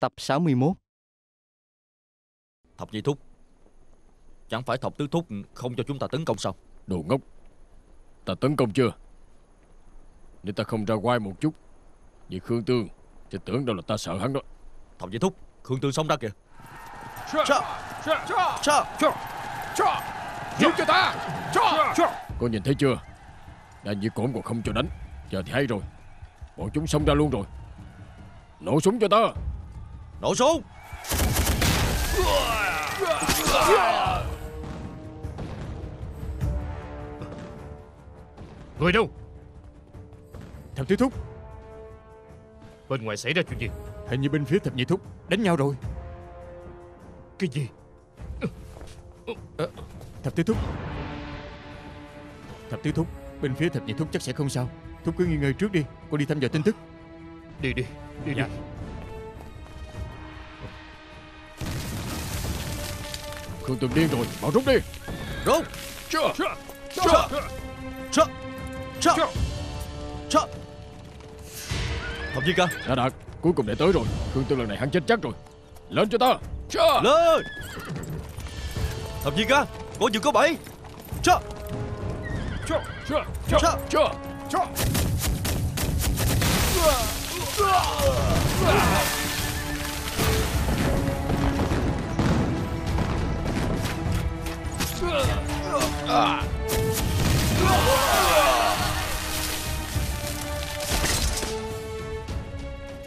Tập 61 Thập nhị thúc. Chẳng phải thập tứ thúc không cho chúng ta tấn công sao? Đồ ngốc. Ta tấn công chưa? Nếu ta không ra quay một chút Vì Khương Tương Sẽ tưởng đâu là ta sợ hắn đó. Thập nhị thúc Khương Tương xông ra kìa. Giết cho ta. Cô nhìn thấy chưa? Đại Nhị Cổn còn không cho đánh. Giờ thì hay rồi. Bọn chúng xông ra luôn rồi. Nổ súng cho ta Nổ súng Người đâu? Thập tứ thúc. Bên ngoài xảy ra chuyện gì? Hình như bên phía thập nhị thúc Đánh nhau rồi. Cái gì? Thập tứ thúc. Thập tứ thúc Bên phía thập nhị thúc chắc sẽ không sao. Thúc cứ nghỉ ngơi trước đi. Con đi thăm dò tin tức. Đi đi Đi Dạ. đi Khương Tương điên rồi Bảo rút đi Rút Chưa Chà Chà Chà Chà Thập nhị ca Đã đạt Cuối cùng để tới rồi Khương Tương lần này hắn chết chắc rồi Lên cho ta Chà Lên Thập nhị ca Có dừng có bảy Chà Chưa Chưa Chà Chà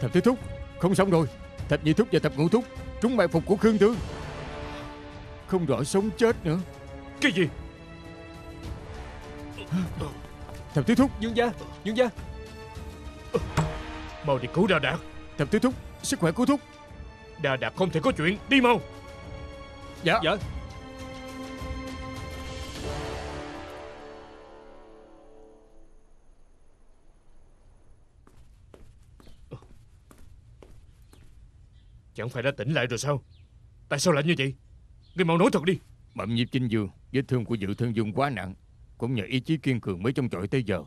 Thập tứ thúc Không xong rồi. Thập nhị thúc và thập ngũ thúc Trúng mai phục của Khương Tương Không rõ sống chết nữa. Cái gì? Thập tứ thúc. Dương gia Dương gia. Mau đi cứu Đà Đạt. Thập tứ thúc Sức khỏe của thúc. Đà Đạt không thể có chuyện. Đi mau. Dạ. Dạ Chẳng phải đã tỉnh lại rồi sao? Tại sao lại như vậy? Ngươi mau nói thật đi. Bậm nhịp trên giường Vết thương của dự thân dùng quá nặng Cũng nhờ ý chí kiên cường mới chống chọi tới giờ.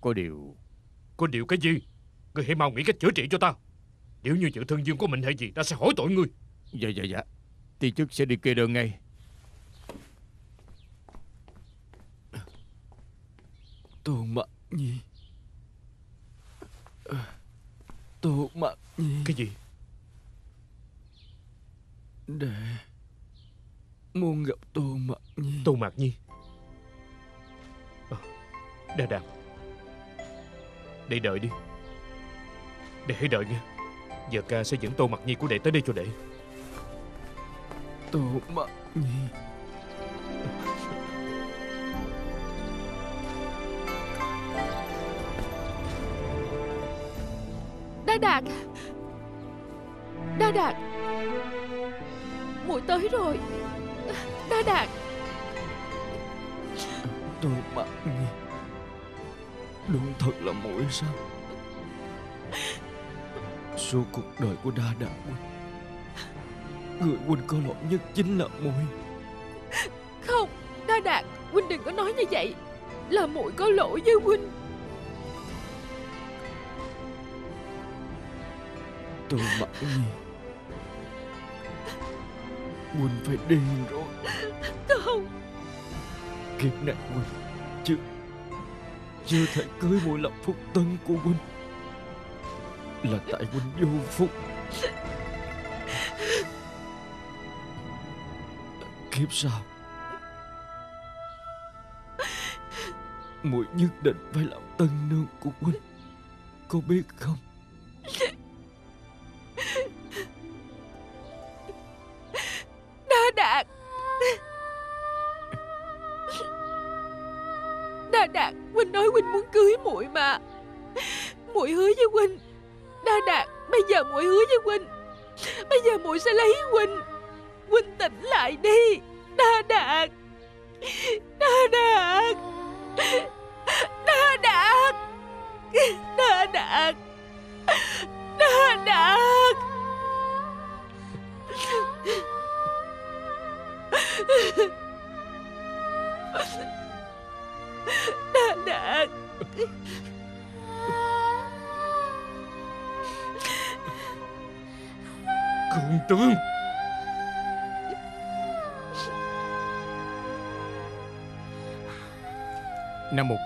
Có điều Có điều cái gì? Ngươi hãy mau nghĩ cách chữa trị cho ta. Nếu như dự thân dương có mệnh hệ gì Ta sẽ hỏi tội ngươi. Dạ dạ dạ. Ti chức sẽ đi kê đơn ngay. Tô Mạc Nhi. Tô Mạc Nhi. Cái gì Đệ Muốn gặp Tô Mạc Nhi. Tô Mạc Nhi? À, Đà Đạt Để đợi đi. Để hãy đợi nghe Giờ ca sẽ dẫn Tô Mạc Nhi của đệ tới đây cho đệ. Tô Mạc Nhi. Đa Đạt Đa Đạt muội tới rồi. Đa Đạt Tô Mạc Nhi Đúng thật là muội sao? Suốt cuộc đời của Đa Đạt huynh Người huynh có lỗi nhất chính là muội. Không Đa Đạt Huynh đừng có nói như vậy. Là muội có lỗi với Huynh. Tô Mạc Nhi Huynh phải điên rồi. Không. Kiếp này Huynh Chưa Chưa thể cưới muội làm phúc tân của Huynh Là tại Huynh vô phúc. Kiếp sau. Muội nhất định phải làm tân nương của Huynh Có biết không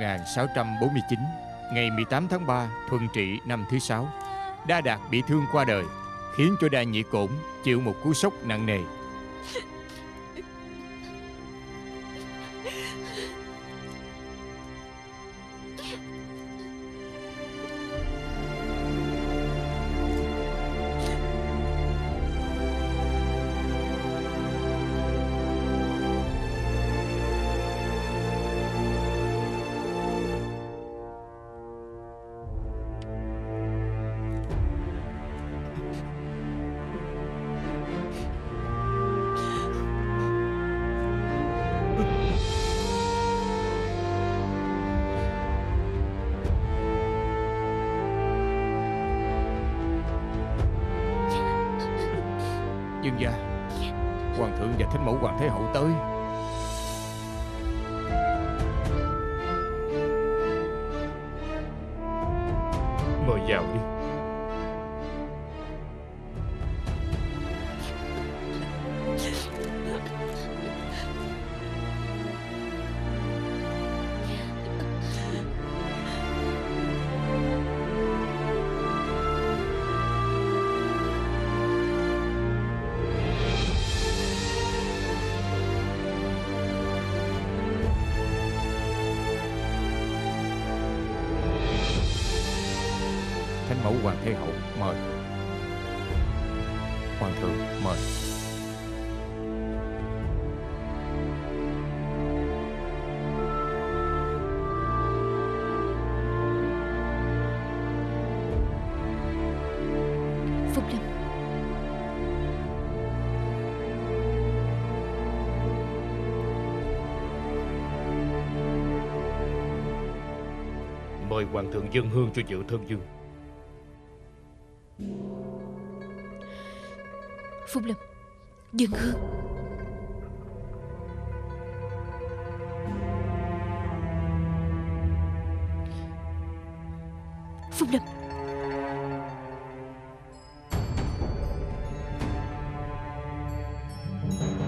1649, ngày 18 tháng 3, thuận trị năm thứ sáu, Đa Đạt bị thương qua đời, khiến cho Đa Nhị Cổn chịu một cú sốc nặng nề. Thế hậu tới. Hoàng thượng mời. Phúc Lâm Mời Hoàng thượng dân hương cho dự thân dương Phúc Lâm. Dân hương. Phúc Lâm.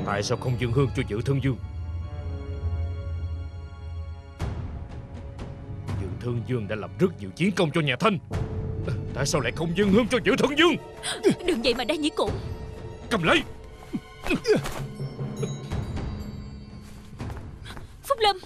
Tại sao không dân hương cho dự thân dương? Dự thân dương đã làm rất nhiều chiến công cho nhà Thanh. Tại sao lại không dân hương cho dự thân dương? Đừng vậy mà đa nhĩ cổn Cầm lấy. Phúc Lâm.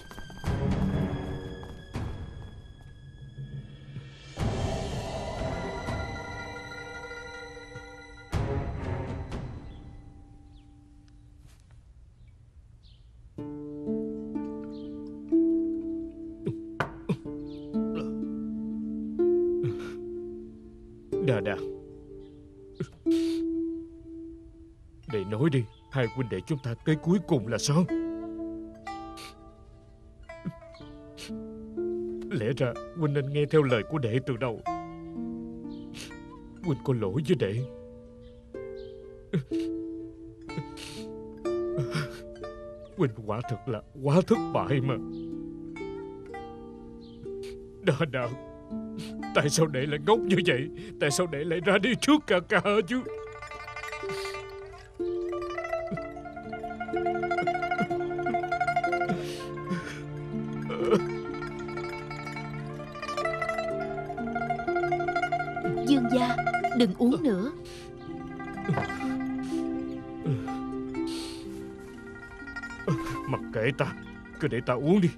Đà đà nói đi. Hai huynh đệ chúng ta tới cuối cùng là sao? Lẽ ra huynh nên nghe theo lời của đệ từ đầu. Huynh có lỗi với đệ. Huynh quả thật là quá thất bại mà. Đà đà Tại sao đệ lại ngốc như vậy? Tại sao đệ lại ra đi trước cả cả chứ? Cứ để ta uống đi.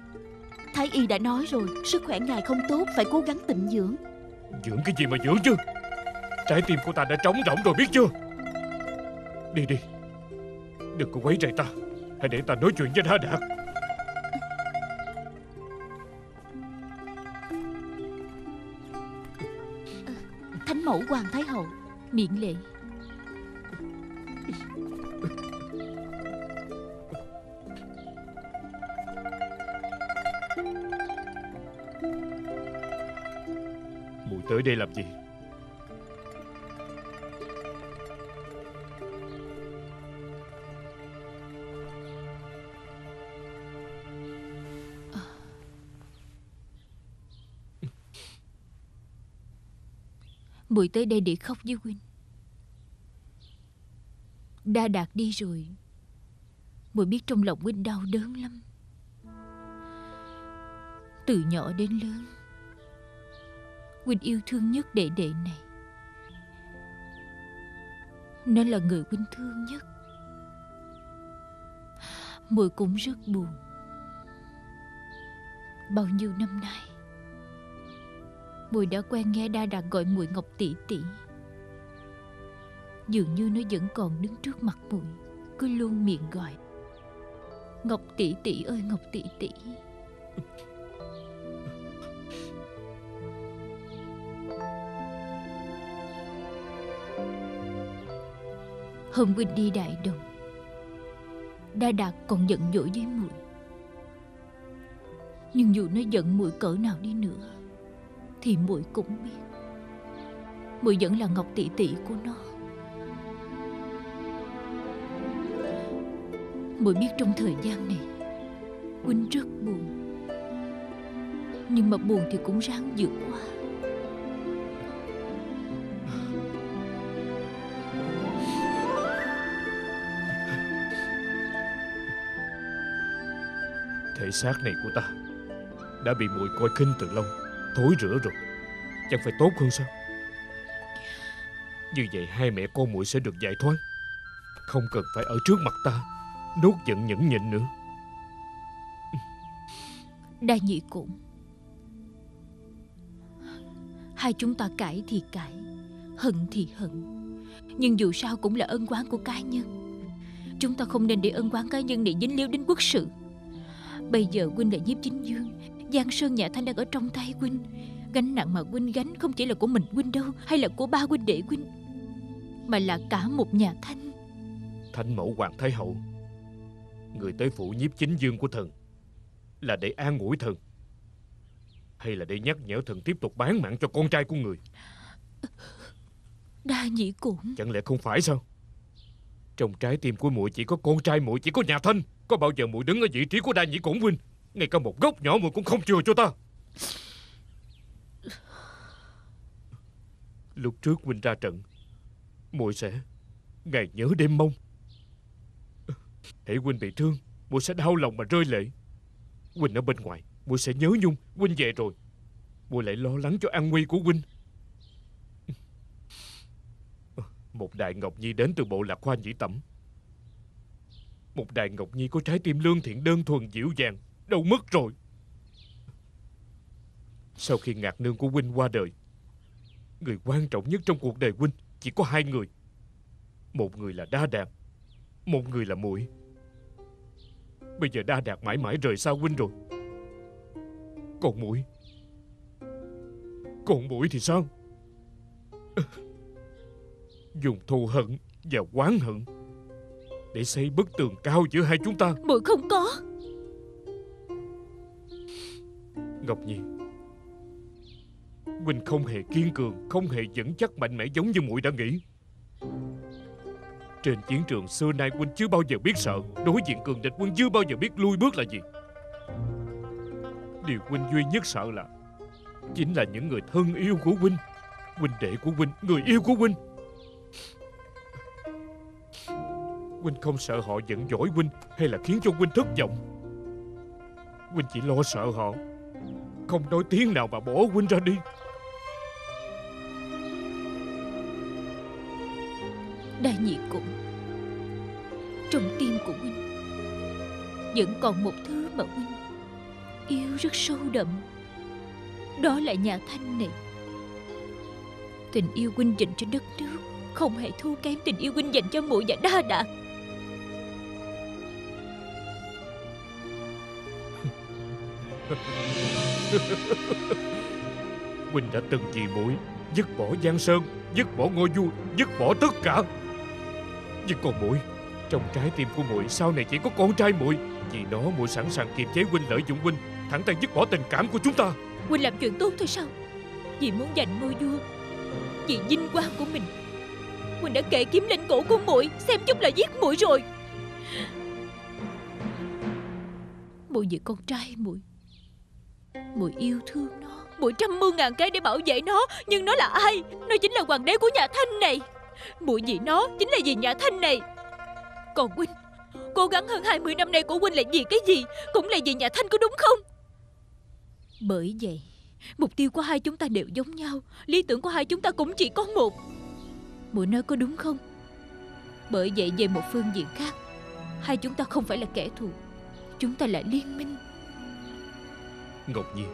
Thái y đã nói rồi Sức khỏe ngài không tốt Phải cố gắng tịnh dưỡng. Dưỡng cái gì mà dưỡng chứ? Trái tim của ta đã trống rỗng rồi biết chưa? Đi đi Đừng có quấy rầy ta. Hãy để ta nói chuyện với Đa Đạt. Thánh mẫu Hoàng Thái Hậu Miệng lệ Mùi tới đây làm gì? Mùi tới đây để khóc với huynh Đa Đạt đi rồi Mùi biết trong lòng huynh đau đớn lắm. Từ nhỏ đến lớn Huynh yêu thương nhất đệ đệ này. Nó là người huynh thương nhất. Muội cũng rất buồn. Bao nhiêu năm nay Muội đã quen nghe Đa Đạt gọi muội Ngọc tỷ tỷ. Dường như nó vẫn còn đứng trước mặt muội Cứ luôn miệng gọi. Ngọc tỷ tỷ ơi, Ngọc tỷ tỷ. Hôm huynh đi đại đồng, Đa Đạt còn giận dỗi với muội. Nhưng dù nó giận muội cỡ nào đi nữa, Thì muội cũng biết. Muội vẫn là Ngọc tỷ tỷ của nó. Muội biết trong thời gian này huynh rất buồn. Nhưng mà buồn thì cũng ráng vượt qua Thể xác này của ta. Đã bị muội coi khinh từ lâu, Thối rửa rồi. Chẳng phải tốt hơn sao? Như vậy hai mẹ con muội sẽ được giải thoát. Không cần phải ở trước mặt ta Nốt giận nhẫn nhịn nữa. Đa nhị cũng. Hai chúng ta cãi thì cãi, hận thì hận. Nhưng dù sao cũng là ân oán của cá nhân. Chúng ta không nên để ân oán cá nhân này dính liếu đến quốc sự bây giờ huynh là nhiếp chính dương. Giang sơn nhà thanh đang ở trong tay huynh gánh nặng mà huynh gánh không chỉ là của mình huynh đâu hay là của ba huynh đệ huynh mà là cả một nhà thanh. Thánh mẫu Hoàng Thái Hậu Người tới phủ nhiếp chính dương của thần Là để an ủi thần Hay là để nhắc nhở thần tiếp tục bán mạng cho con trai của người? Đa nhị cũng Chẳng lẽ không phải sao trong trái tim của muội chỉ có con trai muội, Chỉ có nhà thanh. Có bao giờ muội đứng ở vị trí của đa nhĩ cổn huynh Ngay cả một gốc nhỏ muội cũng không chừa cho ta. Lúc trước huynh ra trận, muội sẽ Ngày nhớ đêm mong. Hãy huynh bị thương, muội sẽ đau lòng mà rơi lệ. Huynh ở bên ngoài, muội sẽ nhớ nhung. Huynh về rồi, muội lại lo lắng cho an nguy của huynh Một đại ngọc nhi đến từ bộ lạc khoa nhĩ tẩm. Một đại ngọc nhi có trái tim lương thiện đơn thuần dịu dàng Đâu mất rồi. Sau khi ngạc nương của huynh qua đời, Người quan trọng nhất trong cuộc đời huynh Chỉ có hai người. Một người là đa đạt, Một người là muội. Bây giờ đa đạt mãi mãi rời xa huynh rồi. Còn muội? Còn muội thì sao? Dùng thù hận và oán hận Để xây bức tường cao giữa hai chúng ta. Muội không có. Ngọc Nhi Huynh không hề kiên cường Không hề vững chắc mạnh mẽ giống như muội đã nghĩ. Trên chiến trường xưa nay Huynh chưa bao giờ biết sợ Đối diện cường địch Huynh chưa bao giờ biết lui bước là gì. Điều Huynh duy nhất sợ là Chính là những người thân yêu của Huynh Huynh đệ của Huynh Người yêu của Huynh Huynh không sợ họ giận dỗi Huynh Hay là khiến cho Huynh thất vọng? Huynh chỉ lo sợ họ. Không nói tiếng nào mà bỏ Huynh ra đi. Đại nhị cũng, trong tim của huynh, vẫn còn một thứ mà huynh yêu rất sâu đậm. Đó là nhà thanh này. Tình yêu huynh dành cho đất nước không hề thua kém tình yêu huynh dành cho muội và đa đạt Huynh đã từng vì mũi, Dứt bỏ Giang Sơn Dứt bỏ ngôi Du, Dứt bỏ tất cả. Nhưng còn mũi, Trong trái tim của muội Sau này chỉ có con trai muội. Vì đó muội sẵn sàng kiềm chế huynh lợi dụng huynh Thẳng tay dứt bỏ tình cảm của chúng ta. Huynh làm chuyện tốt thôi sao? Vì muốn giành ngôi vua vì vinh quang của mình. Huynh đã kệ kiếm lên cổ của muội xem chút là giết muội rồi. Muội vì con trai muội muội yêu thương nó. Muội trăm mưu ngàn cái để bảo vệ nó. Nhưng nó là ai? Nó chính là hoàng đế của nhà thanh này. Muội vì nó chính là vì nhà thanh này? Còn huynh, Cố gắng hơn 20 năm nay của huynh là vì cái gì? Cũng là vì nhà Thanh có đúng không? Bởi vậy, Mục tiêu của hai chúng ta đều giống nhau. Lý tưởng của hai chúng ta cũng chỉ có một. Muội nói có đúng không? Bởi vậy, về một phương diện khác, Hai chúng ta không phải là kẻ thù. Chúng ta là liên minh. Ngọc Nhi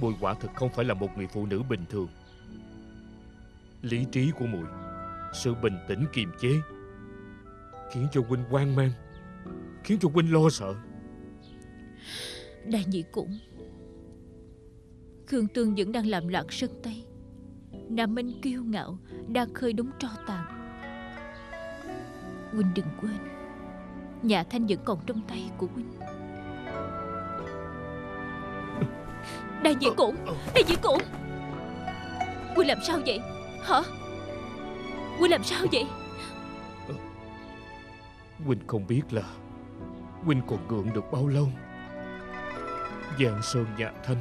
Muội quả thực không phải là một người phụ nữ bình thường. Lý trí của muội Sự bình tĩnh kiềm chế, Khiến cho huynh hoang mang, Khiến cho huynh lo sợ. Đại nhị cũng, Khương Tương vẫn đang làm loạn sân Tây Nam Minh kiêu ngạo Đang khơi đống tro tàn. Huynh đừng quên Nhà Thanh vẫn còn trong tay của Huynh. Đại nhị cũng Đại nhị cũng Huynh làm sao vậy? Hả? Huynh làm sao vậy? Huynh không biết là Huynh còn gượng được bao lâu. Giang Sơn nhà Thanh.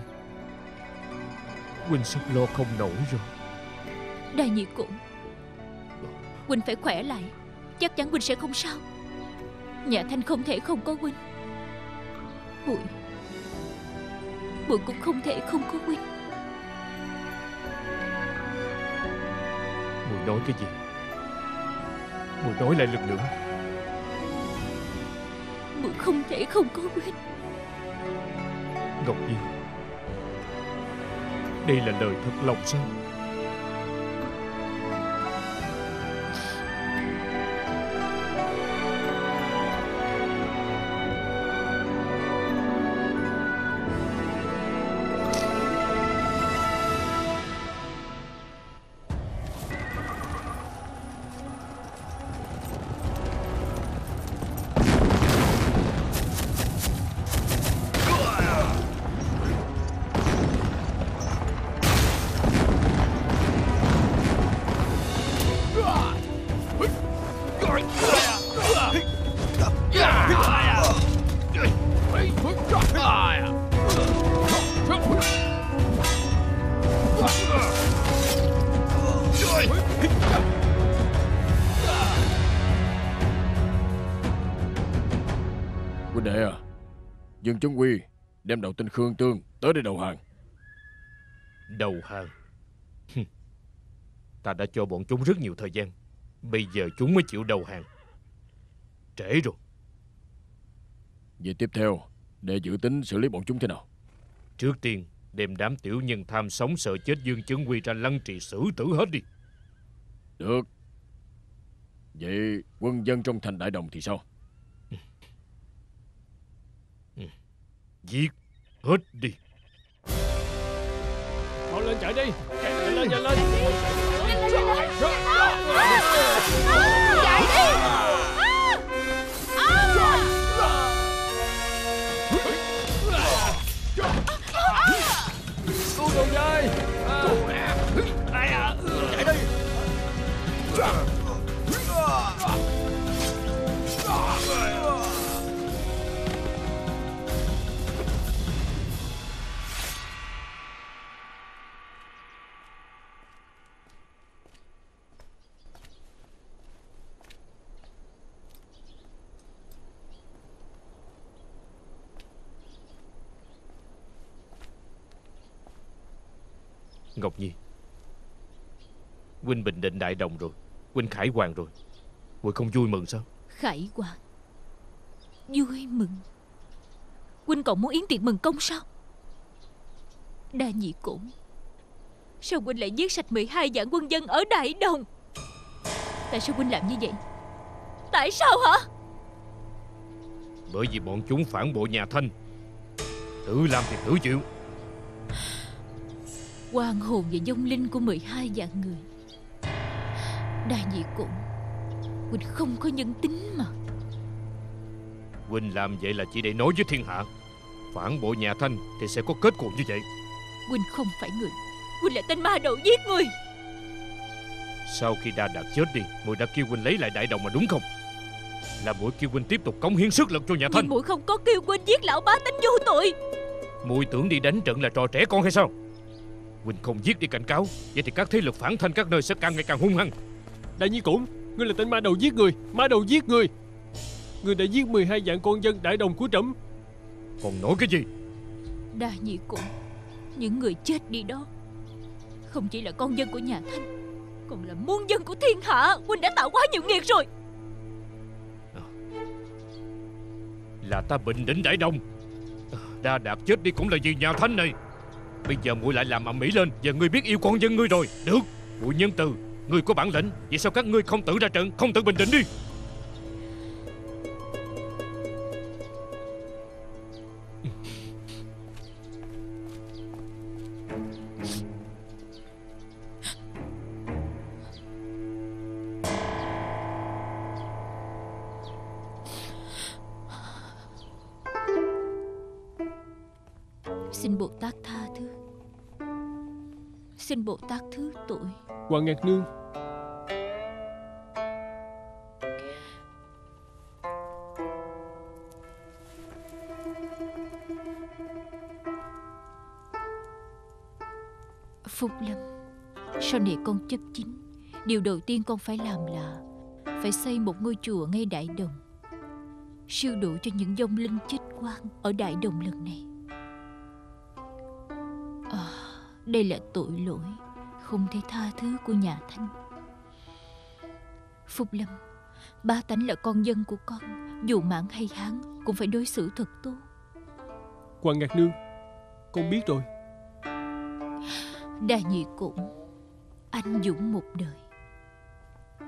Huynh sắp lo không nổi rồi. Đại nhị cũng Huynh phải khỏe lại. Chắc chắn Huynh sẽ không sao. Nhà Thanh không thể không có Huynh Bụi Bụi cũng không thể không có Huynh Mùi nói cái gì? Mùi nói lại lần nữa. Bụi không thể không có Huynh Ngọc Nhi Đây là lời thật lòng sao Huynh đệ à. Dương Chúng Quy Đem đầu tên Khương Tương Tới đây đầu hàng. Đầu hàng. Ta đã cho bọn chúng rất nhiều thời gian. Bây giờ chúng mới chịu đầu hàng. Trễ rồi. Về tiếp theo Để dự tính xử lý bọn chúng thế nào? Trước tiên đem đám tiểu nhân tham sống sợ chết Dương Chứng Quy ra lăng trì xử tử hết đi. Được. Vậy quân dân trong thành Đại Đồng thì sao Giết hết đi Mau lên chạy đi Nhanh lên nhanh lên Chạy đi Cứu đồ dây Ngọc Nhi. Huynh bình định đại đồng rồi Huynh khải hoàng rồi. Huynh không vui mừng sao? Khải Hoàng. Vui mừng. Huynh còn muốn yến tiệc mừng công sao? Đa nhị cũng. Sao Huynh lại giết sạch 12 vạn quân dân ở Đại Đồng? Tại sao Huynh làm như vậy? Tại sao hả? Bởi vì bọn chúng phản bội nhà Thanh. Tự làm thì tự chịu Quan hồn và dông linh của 12 vạn người. Đa nhị cũng Huynh không có nhân tính mà. Huynh làm vậy là chỉ để nói với thiên hạ Phản bội nhà Thanh thì sẽ có kết cục như vậy. Huynh không phải người Huynh là tên ma đầu giết người. Sau khi Đa Đạt chết đi Mùi đã kêu Huynh lấy lại đại đồng mà đúng không? Là mũi kêu Huynh tiếp tục cống hiến sức lực cho nhà Nhưng Thanh mũi không có kêu Huynh giết lão bá tánh vô tội. Mùi tưởng đi đánh trận là trò trẻ con hay sao Huynh không giết đi cảnh cáo. Vậy thì các thế lực phản thanh các nơi sẽ càng ngày càng hung hăng. Đại nhi cũng Ngươi là tên ma đầu giết người Ma đầu giết người. Ngươi đã giết 12 vạn con dân đại đồng của trẫm. Còn nói cái gì? Đa nhị cổn Những người chết đi đó Không chỉ là con dân của nhà Thanh Còn là muôn dân của thiên hạ. Huynh đã tạo quá nhiều nghiệt rồi. Là ta bình định đại đồng. Đa đạt chết đi cũng là vì nhà Thanh này Bây giờ muội lại làm ầm mỹ lên Giờ ngươi biết yêu con dân ngươi rồi. Được. Muội nhân từ, Ngươi có bản lĩnh. Vậy sao các ngươi không tự ra trận, Không tự bình định đi? Hoàng Ngạc Nương. Phúc Lâm Sau này con chấp chính Điều đầu tiên con phải làm là Phải xây một ngôi chùa ngay Đại Đồng Siêu độ cho những dông linh chết quan Ở Đại Đồng lần này. À, Đây là tội lỗi. Không thể tha thứ của nhà Thanh. Phúc Lâm Ba tánh là con dân của con Dù mãn hay hán Cũng phải đối xử thật tốt. Hoàng Ngạc Nương Con biết rồi. Đa nhị cũng Anh dũng một đời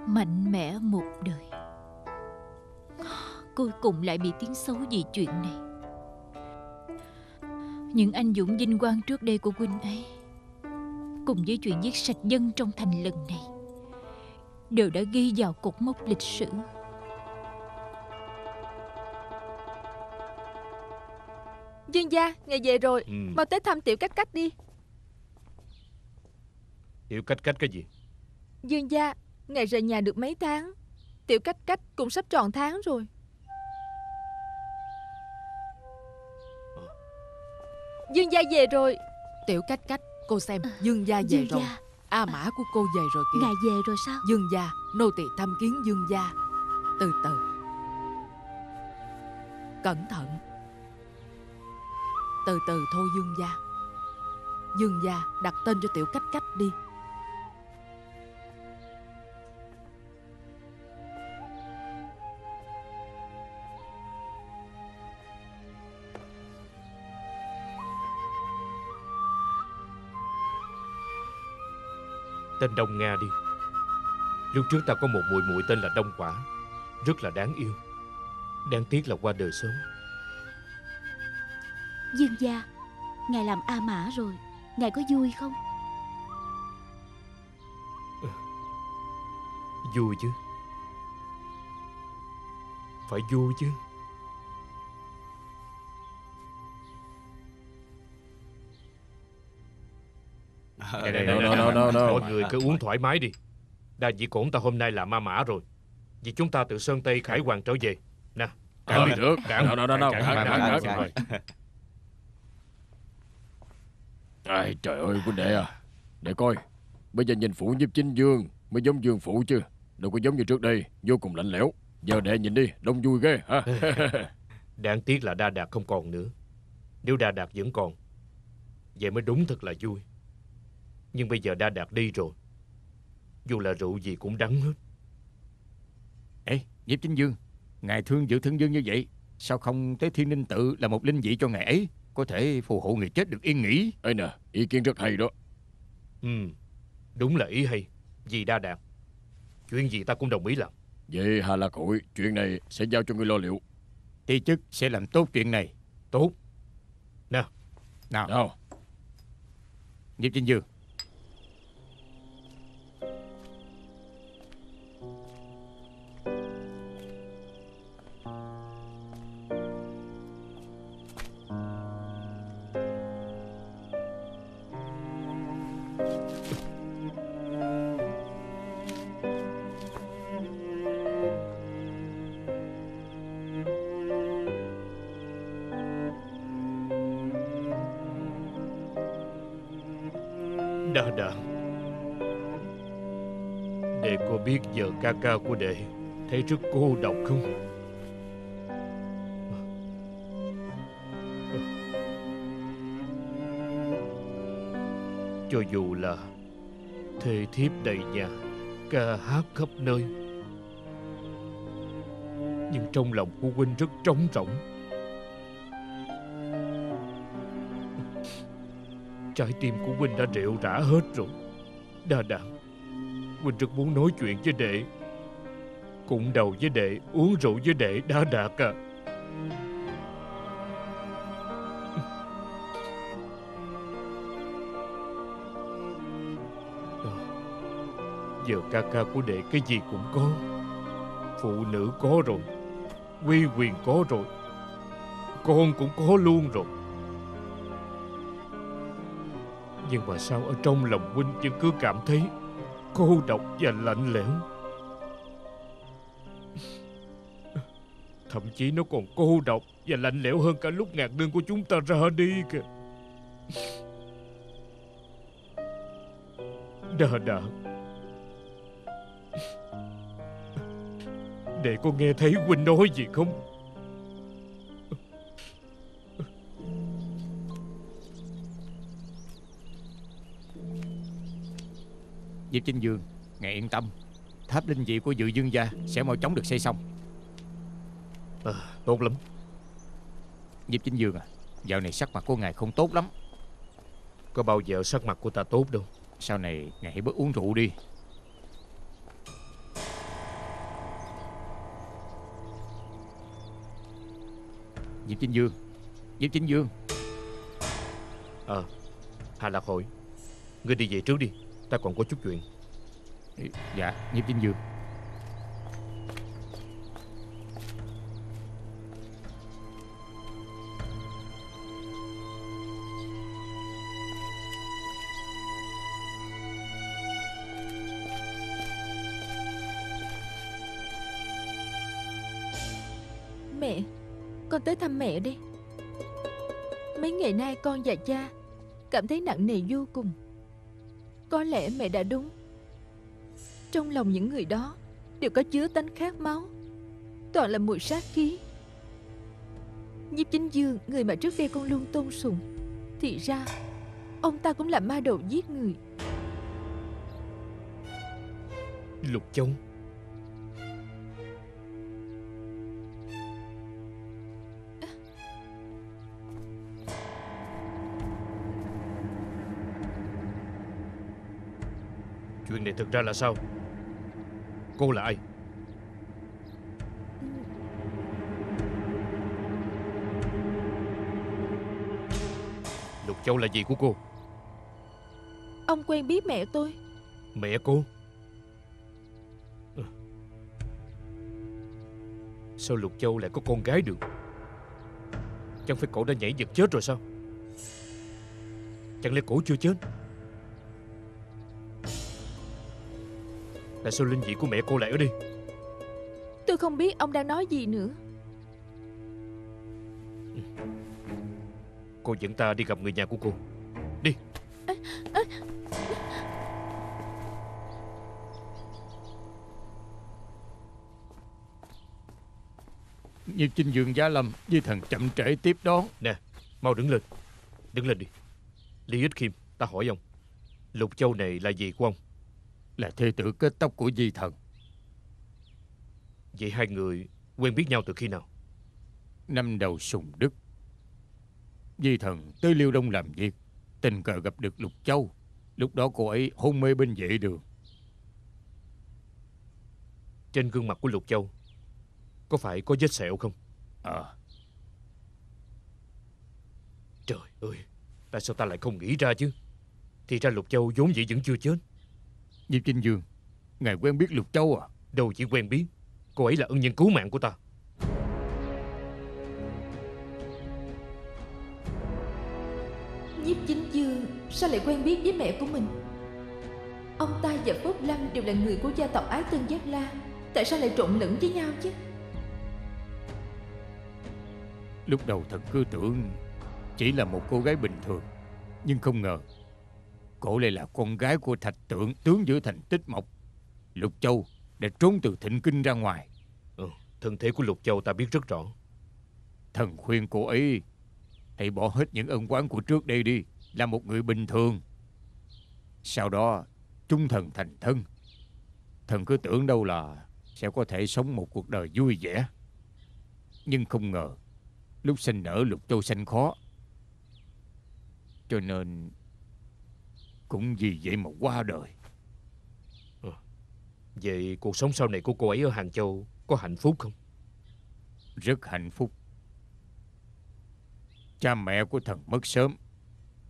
Mạnh mẽ một đời. Cuối cùng lại bị tiếng xấu vì chuyện này. Những anh dũng vinh quang trước đây của huynh ấy Cùng với chuyện giết sạch dân trong thành lần này Đều đã ghi vào cột mốc lịch sử. Dương gia, ngài về rồi. Ừ. Mau tới thăm tiểu cách cách đi. Hiểu cách cách cái gì? Dương gia, ngài rời nhà được mấy tháng Tiểu cách cách cũng sắp tròn tháng rồi. Dương gia về rồi. Tiểu cách cách Cô xem Dương gia về Dương rồi. Gia. A mã của cô về rồi kìa. Ngài về rồi sao? Dương gia Nô tỳ thăm kiến Dương gia. Từ từ. Cẩn thận. Từ từ thôi Dương gia. Dương gia đặt tên cho tiểu cách cách đi Tên Đông Nga đi. Lúc trước ta có một muội muội tên là Đông Quả Rất là đáng yêu. Đáng tiếc là qua đời sớm. Dương gia Ngài làm A Mã rồi Ngài có vui không? Vui chứ. Phải vui chứ Đây, đây, đây, đây. no. Mọi người cứ uống thoải mái đi. Đa dĩ cổn ta hôm nay là ma mã rồi. Vì chúng ta từ Sơn Tây Khải Hoàng trở về. Nè Cản đi. được. Cản. Cản, Cản, cản, cản. Ai, trời ơi huynh đệ à. Để coi Bây giờ nhìn phụ nhiếp chính dương Mới giống dương phụ chứ. Đâu có giống như trước đây Vô cùng lạnh lẽo. Giờ đệ nhìn đi Đông vui ghê ha. Đáng tiếc là Đa Đạt không còn nữa. Nếu Đa Đạt vẫn còn Vậy mới đúng thật là vui Nhưng bây giờ Đa Đạt đi rồi. Dù là rượu gì cũng đắng hết. Ê, Diệp Chính Dương, ngài thương giữ thân dương như vậy, sao không tới Thiên Ninh Tự là một linh vị cho ngài ấy, có thể phù hộ người chết được yên nghỉ? Ê nè Ý kiến rất hay đó. Ừ Đúng là ý hay Vì Đa Đạt. Chuyện gì ta cũng đồng ý làm. Vậy Hà Lạc Hội Chuyện này sẽ giao cho ngươi lo liệu. Ti chức sẽ làm tốt chuyện này. Tốt. Nào, Nào. Diệp Chính Dương, ca ca của đệ. Thấy rất cô độc không? Cho dù là Thê thiếp đầy nhà, Ca hát khắp nơi. Nhưng trong lòng của huynh rất trống rỗng. Trái tim của huynh đã rệu rã hết rồi. Đa đạn Huynh rất muốn nói chuyện với đệ. Cũng đầu với đệ, Uống rượu với đệ đã đạt à Giờ ca ca của đệ cái gì cũng có. Phụ nữ có rồi, Quy quyền có rồi, Con cũng có luôn rồi. Nhưng mà sao ở trong lòng huynh vẫn cứ cảm thấy Cô độc và lạnh lẽo? Thậm chí nó còn cô độc Và lạnh lẽo hơn cả lúc ngạc nương của chúng ta ra đi kìa. Đà đà Để con nghe thấy Huynh nói gì không? Diệp Trinh Dương, Ngài yên tâm. Tháp linh vị của dự dương gia Sẽ mau chóng được xây xong à, Tốt lắm. Diệp Trinh Dương à Dạo này sắc mặt của ngài không tốt lắm. Có bao giờ sắc mặt của ta tốt đâu? Sau này ngài hãy bớt uống rượu đi. Diệp Trinh Dương Diệp Trinh Dương. Ờ à, Hà Lạc Hội Ngươi đi về trước đi Ta còn có chút chuyện. Dạ Diệp Trinh Dương Con tới thăm mẹ đi. Mấy ngày nay con và cha Cảm thấy nặng nề vô cùng. Có lẽ mẹ đã đúng. Trong lòng những người đó Đều có chứa tánh khát máu. Toàn là mùi sát khí. Nhiếp chính dương, Người mà trước đây con luôn tôn sùng, Thì ra Ông ta cũng là ma đầu giết người. Lục Châu Chuyện này thực ra là sao? Cô là ai? Lục Châu là gì của cô? Ông quen biết mẹ tôi. Mẹ cô? Sao Lục Châu lại có con gái được? Chẳng phải cổ đã nhảy giật chết rồi sao? Chẳng lẽ cổ chưa chết Tại sao linh vị của mẹ cô lại ở đây Tôi không biết ông đang nói gì nữa. Cô dẫn ta đi gặp người nhà của cô. Đi. À, à. Như Trinh Dương Giá Lâm Di thần chậm trễ tiếp đón. Nè mau đứng lên. Đứng lên đi. Lý Ích Khiêm ta hỏi ông Lục Châu này là gì của ông Là thê tử kết tóc của Di thần. Vậy hai người quen biết nhau từ khi nào? Năm đầu sùng đức. Di thần tới Liêu Đông làm việc Tình cờ gặp được Lục Châu. Lúc đó cô ấy hôn mê bên vệ đường. Trên gương mặt của Lục Châu Có phải có vết sẹo không? À. Trời ơi Tại sao ta lại không nghĩ ra chứ? Thì ra Lục Châu vốn dĩ vẫn chưa chết Diệp Trinh Dương. Ngài quen biết Lục Châu à? Đâu chỉ quen biết. Cô ấy là ân nhân cứu mạng của ta. Nhiếp chính dương Sao lại quen biết với mẹ của mình? Ông ta và Phúc Lâm đều là người của gia tộc Ái Tân Giác La. Tại sao lại trộn lẫn với nhau chứ? Lúc đầu thật cứ tưởng Chỉ là một cô gái bình thường Nhưng không ngờ Cổ lại là con gái của thạch tượng tướng giữa thành tích mộc Lục Châu đã trốn từ thịnh kinh ra ngoài. Ừ, thân thế của Lục Châu ta biết rất rõ. Thần khuyên cô ấy hãy bỏ hết những ân oán của trước đây đi, là một người bình thường. Sau đó, trung thần thành thân. Thần cứ tưởng đâu là sẽ có thể sống một cuộc đời vui vẻ. Nhưng không ngờ, lúc sinh nở Lục Châu sanh khó. Cho nên, cũng vì vậy mà qua đời. Vậy cuộc sống sau này của cô ấy ở Hàng Châu có hạnh phúc không? Rất hạnh phúc. Cha mẹ của thần mất sớm.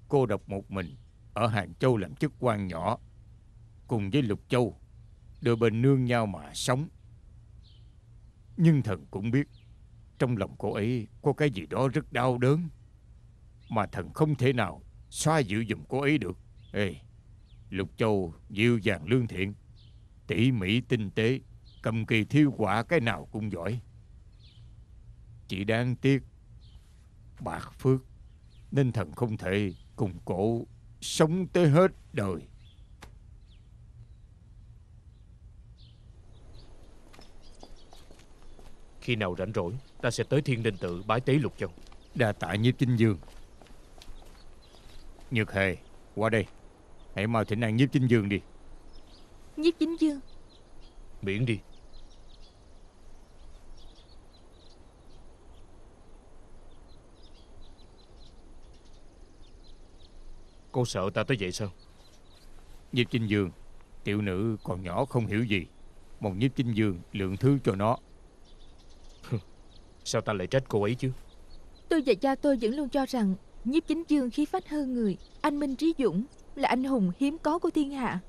Cô độc một mình ở Hàng Châu làm chức quan nhỏ. Cùng với Lục Châu, đôi bên nương nhau mà sống. Nhưng thần cũng biết, trong lòng cô ấy có cái gì đó rất đau đớn. Mà thần không thể nào xoa dịu dùm cô ấy được. Ê, Lục Châu dịu dàng lương thiện, tỉ mỉ tinh tế, cầm kỳ thiêu quả cái nào cũng giỏi. Chỉ đáng tiếc, bạc phước, nên thần không thể cùng cổ sống tới hết đời. Khi nào rảnh rỗi, ta sẽ tới Thiên Đình Tự bái tế Lục Châu. Đa tạ nhiếp chính dương. Nhược hề, qua đây. Hãy mau thỉnh an nhiếp chính dương đi. Nhiếp chính dương Miễn đi. Cô sợ ta tới vậy sao? Nhiếp chính dương, tiểu nữ còn nhỏ không hiểu gì. Mong nhiếp chính dương lượng thứ cho nó. Sao ta lại trách cô ấy chứ? Tôi và cha tôi vẫn luôn cho rằng Nhiếp chính dương khí phách hơn người Anh Minh Trí Dũng là anh hùng hiếm có của thiên hạ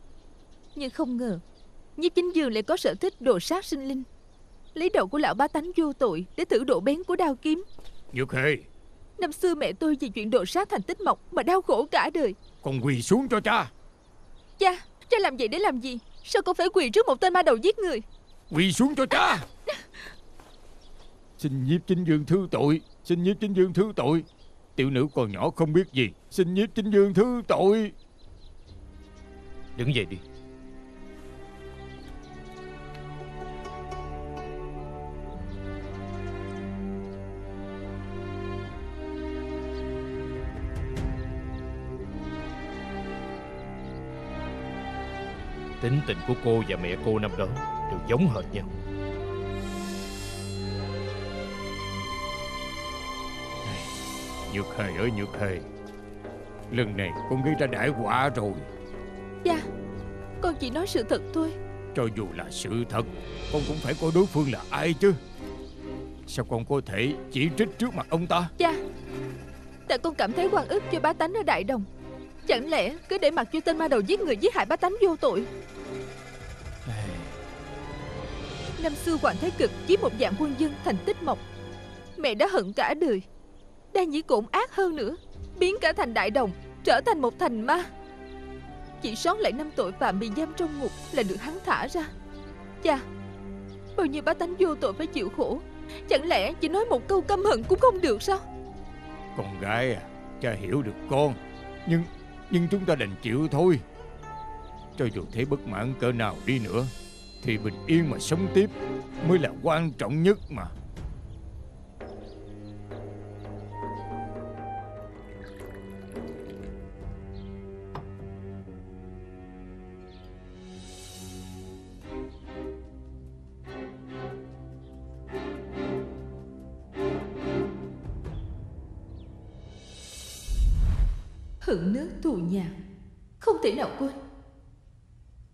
Nhưng không ngờ Nhiếp chính dương lại có sở thích đồ sát sinh linh Lấy đầu của lão bá tánh vô tội Để thử độ bén của đao kiếm Nhược hề, Năm xưa mẹ tôi vì chuyện đồ sát thành tích mộc Mà đau khổ cả đời con quỳ xuống cho cha. Cha, cha làm vậy để làm gì Sao con phải quỳ trước một tên ma đầu giết người Quỳ xuống cho cha. Xin nhiếp chính dương thứ tội. Xin nhiếp chính dương thứ tội. Tiểu nữ còn nhỏ không biết gì. Xin nhiếp chính dương thứ tội. Đứng dậy đi. Tính tình của cô và mẹ cô năm đó đều giống hệt nhau. Nhược hề ơi, Nhược hề. Lần này con gây ra đại họa rồi. Chỉ nói sự thật thôi. Cho dù là sự thật Con cũng phải coi đối phương là ai chứ? Sao con có thể chỉ trích trước mặt ông ta? Cha Tại con cảm thấy quan ức cho bá tánh ở Đại Đồng. Chẳng lẽ cứ để mặc cho tên ma đầu giết người giết hại bá tánh vô tội? Năm xưa Hoàng Thái Cực chiếm một dạng quân dân thành tích mộc. Mẹ đã hận cả đời. Đa nhĩ cổn ác hơn nữa Biến cả thành Đại Đồng Trở thành một thành ma chỉ sót lại năm tội phạm bị giam trong ngục Là được hắn thả ra. Cha Bao nhiêu bá tánh vô tội phải chịu khổ. Chẳng lẽ chỉ nói một câu căm hận cũng không được sao? Con gái à Cha hiểu được con, Nhưng nhưng chúng ta đành chịu thôi. Cho dù thấy bất mãn cỡ nào đi nữa, Thì bình yên mà sống tiếp Mới là quan trọng nhất mà. Hận nước thù nhà. Không thể nào quên.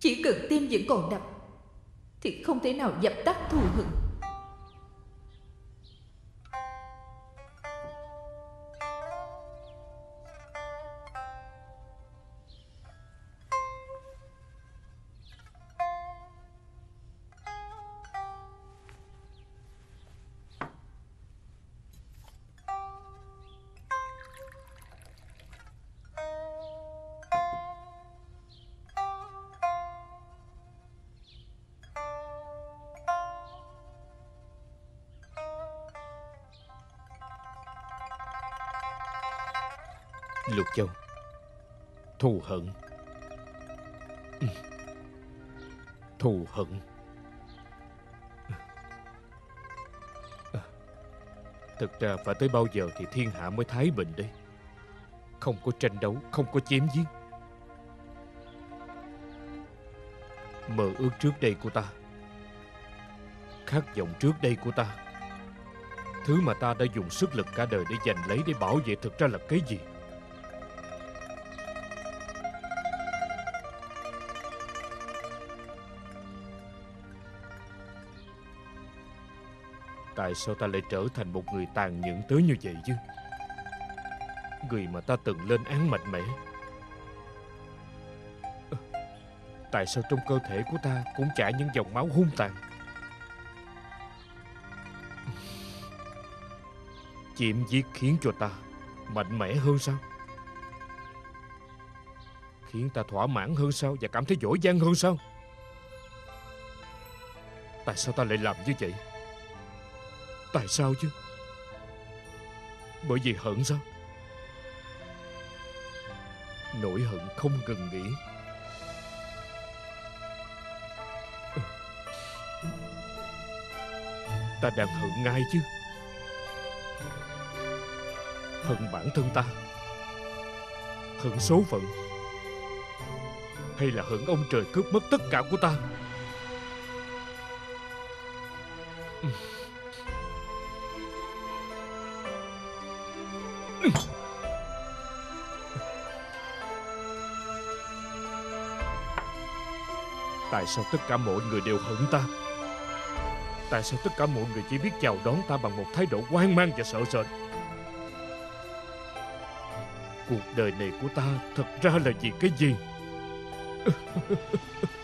Chỉ cần tim vẫn còn đập, Thì không thể nào dập tắt thù hận. Thù hận. Thù hận. Thực ra phải tới bao giờ thì thiên hạ mới thái bình đây? Không có tranh đấu, Không có chém giết. Mơ ước trước đây của ta. Khát vọng trước đây của ta. Thứ mà ta đã dùng sức lực cả đời để giành lấy, Để bảo vệ thực ra là cái gì? Sao ta lại trở thành một người tàn nhẫn tới như vậy chứ? Người mà ta từng lên án mạnh mẽ. Tại sao trong cơ thể của ta cũng chảy những dòng máu hung tàn? Chiếm giết khiến cho ta mạnh mẽ hơn sao? Khiến ta thỏa mãn hơn sao Và cảm thấy dỗi dang hơn sao? Tại sao ta lại làm như vậy? Tại sao chứ? Bởi vì hận sao? Nỗi hận không ngừng nghỉ. Ta đang hận ai chứ? Hận bản thân ta? Hận số phận? Hay là hận ông trời cướp mất tất cả của ta? Tại sao tất cả mọi người đều hận ta? Tại sao tất cả mọi người chỉ biết chào đón ta bằng một thái độ hoang mang và sợ sệt? Cuộc đời này của ta thật ra là vì cái gì?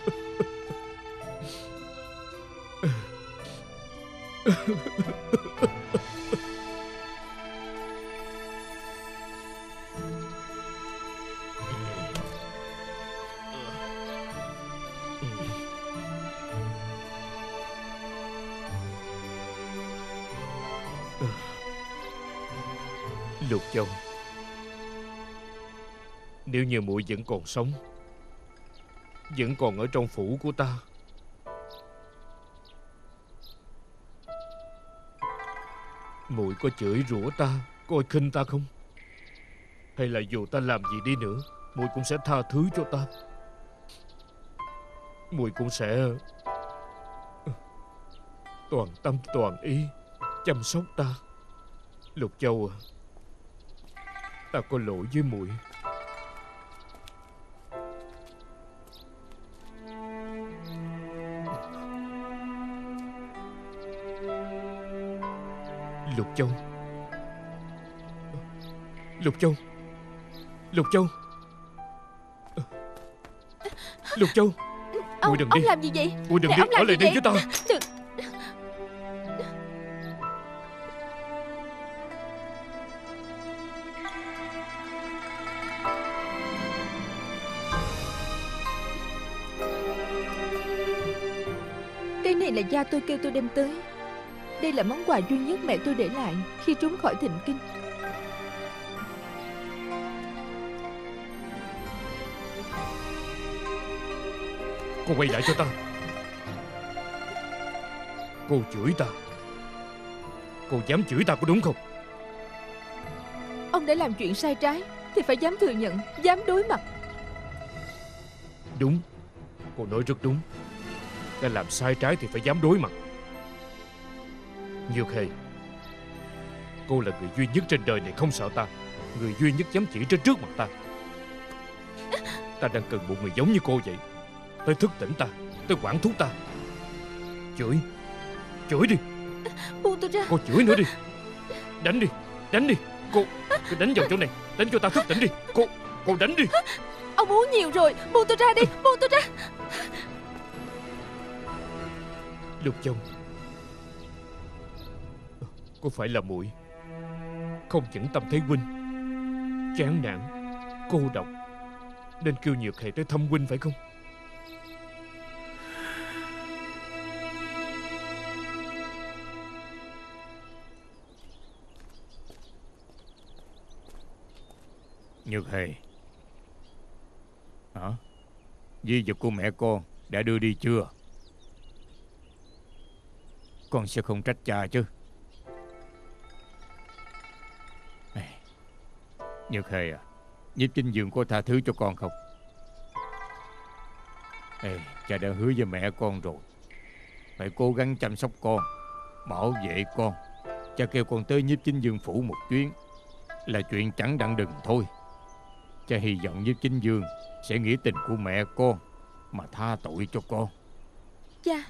như muội vẫn còn sống, Vẫn còn ở trong phủ của ta. Muội có chửi rủa ta Coi khinh ta không? Hay là dù ta làm gì đi nữa muội cũng sẽ tha thứ cho ta. Muội cũng sẽ Toàn tâm, toàn ý Chăm sóc ta. Lục Châu à Ta có lỗi với muội Châu. Lục Châu. Lục Châu. Lục Châu. Ông, đừng ông đi. làm gì vậy? Muội đừng Nè, đi. Ở lại đây với vậy? ta Đừng. Cái này là gia tôi kêu tôi đem tới Đây là món quà duy nhất mẹ tôi để lại Khi trốn khỏi thịnh kinh. Cô quay lại cho ta. Cô chửi ta. Cô dám chửi ta có đúng không? Ông đã làm chuyện sai trái Thì phải dám thừa nhận Dám đối mặt. Đúng. Cô nói rất đúng. Đã làm sai trái thì phải dám đối mặt Nhược Hề Cô là người duy nhất trên đời này không sợ ta Người duy nhất dám chỉ trên trước mặt ta. Ta đang cần một người giống như cô vậy Tới thức tỉnh ta Tới quản thúc ta. Chửi Chửi đi. Buông tôi ra. Cô chửi nữa đi. Đánh đi Đánh đi. Cô Cô đánh vào chỗ này Đánh cho ta thức tỉnh đi. Cô Cô đánh đi. Ông uống nhiều rồi Buông tôi ra đi Buông tôi ra. Lục Châu có phải là muội? Không những tâm thấy huynh, Chán nản, Cô độc, Nên kêu Nhược hệ tới thăm huynh phải không? Nhược Hề Hả? Di vật của mẹ con đã đưa đi chưa? Con sẽ không trách cha chứ. Nhật Hề à Nhiếp Chính Dương có tha thứ cho con không? Ê, Cha đã hứa với mẹ con rồi. Phải cố gắng chăm sóc con Bảo vệ con. Cha kêu con tới Nhiếp Chính Dương phủ một chuyến Là chuyện chẳng đặng đừng thôi. Cha hy vọng Nhiếp Chính Dương Sẽ nghĩ tình của mẹ con Mà tha tội cho con. Cha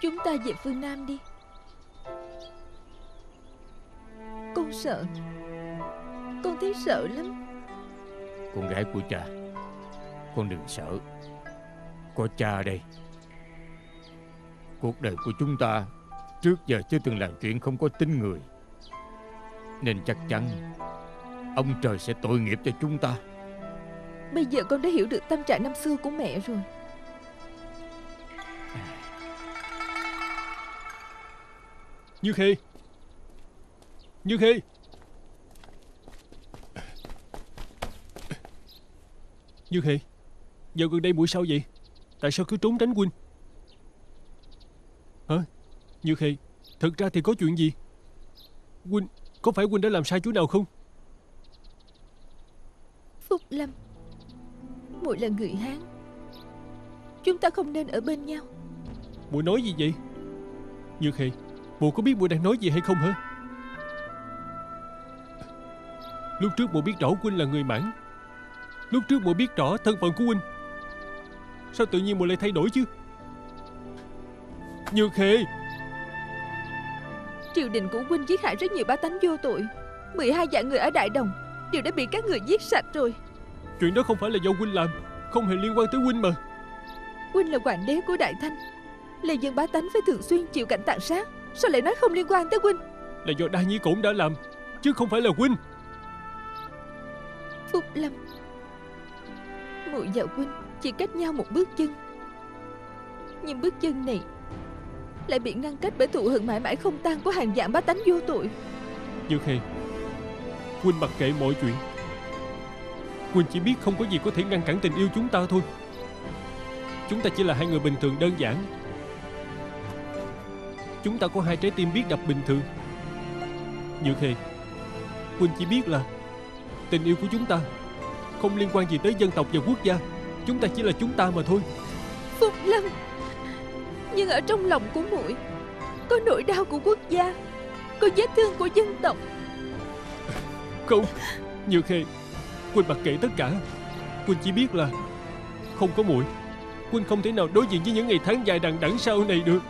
Chúng ta về phương Nam đi. Con sợ con thấy sợ lắm. Con gái của cha Con đừng sợ. Có cha đây. Cuộc đời của chúng ta Trước giờ chưa từng làm chuyện không có tính người. Nên chắc chắn Ông trời sẽ tội nghiệp cho chúng ta. Bây giờ con đã hiểu được tâm trạng năm xưa của mẹ rồi. Như Khê Như Khê Như Khê Dạo gần đây buổi sao vậy? Tại sao cứ trốn tránh huynh Hả? Như Khê Thật ra thì có chuyện gì? Huynh Có phải huynh đã làm sai chỗ nào không? Phúc Lâm muội là người Hán. Chúng ta không nên ở bên nhau. Muội nói gì vậy? Như Khê Muội có biết muội đang nói gì hay không hả? Lúc trước muội biết rõ huynh là người mãn Lúc trước muội biết rõ thân phận của huynh Sao tự nhiên muội lại thay đổi chứ? Như Khê! Triều đình của huynh giết hại rất nhiều bá tánh vô tội. 12 vạn người ở Đại Đồng Đều đã bị các người giết sạch rồi. Chuyện đó không phải là do huynh làm Không hề liên quan tới huynh mà. Huynh là hoàng đế của Đại Thanh Lê dân bá tánh phải thường xuyên chịu cảnh tàn sát. Sao lại nói không liên quan tới huynh? Là do Đa Nhi Cổn đã làm Chứ không phải là huynh. Phúc Lâm muội và huynh chỉ cách nhau một bước chân. Nhưng bước chân này Lại bị ngăn cách bởi thụ hận mãi mãi không tan Của hàng vạn bá tánh vô tội. Như Khê Huynh mặc kệ mọi chuyện. Huynh chỉ biết không có gì có thể ngăn cản tình yêu chúng ta thôi. Chúng ta chỉ là hai người bình thường đơn giản. Chúng ta có hai trái tim biết đập bình thường. Như Khê Huynh chỉ biết là Tình yêu của chúng ta không liên quan gì tới dân tộc và quốc gia. Chúng ta chỉ là chúng ta mà thôi. Phúc Lâm Nhưng ở trong lòng của muội Có nỗi đau của quốc gia Có vết thương của dân tộc. Không Như Khê Huynh mặc kệ tất cả. Huynh chỉ biết là Không có muội. Huynh không thể nào đối diện với những ngày tháng dài đằng đẵng sau này được